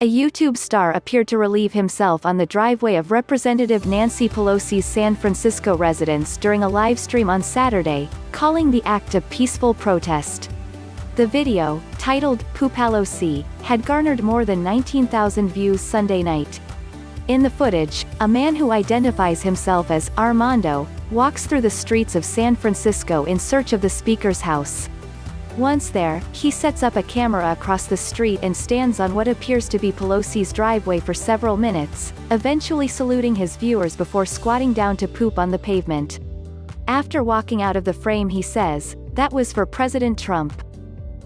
A YouTube star appeared to relieve himself on the driveway of Representative Nancy Pelosi's San Francisco residence during a livestream on Saturday, calling the act a peaceful protest. The video, titled Poopalosi, had garnered more than 19,000 views Sunday night. In the footage, a man who identifies himself as Armando, walks through the streets of San Francisco in search of the speaker's house. Once there, he sets up a camera across the street and stands on what appears to be Pelosi's driveway for several minutes, eventually saluting his viewers before squatting down to poop on the pavement. After walking out of the frame he says, that was for President Trump.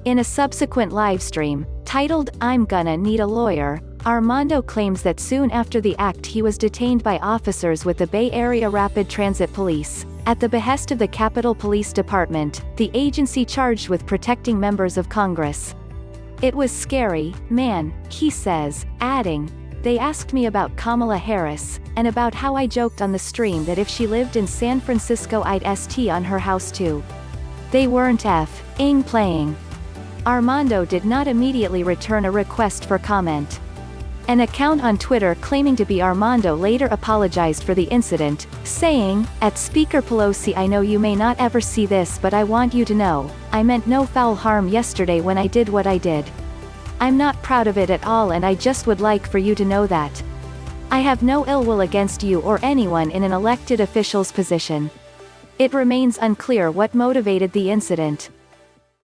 In a subsequent livestream, titled I'm Gonna Need a Lawyer, Armando claims that soon after the act he was detained by officers with the Bay Area Rapid Transit Police, at the behest of the Capitol Police Department, the agency charged with protecting members of Congress. It was scary, man, he says, adding, they asked me about Kamala Harris, and about how I joked on the stream that if she lived in San Francisco I'd ST on her house too. They weren't f-ing playing. Armando did not immediately return a request for comment. An account on Twitter claiming to be Armando later apologized for the incident, saying, At Speaker Pelosi I know you may not ever see this but I want you to know, I meant no foul harm yesterday when I did what I did. I'm not proud of it at all and I just would like for you to know that. I have no ill will against you or anyone in an elected official's position. It remains unclear what motivated the incident.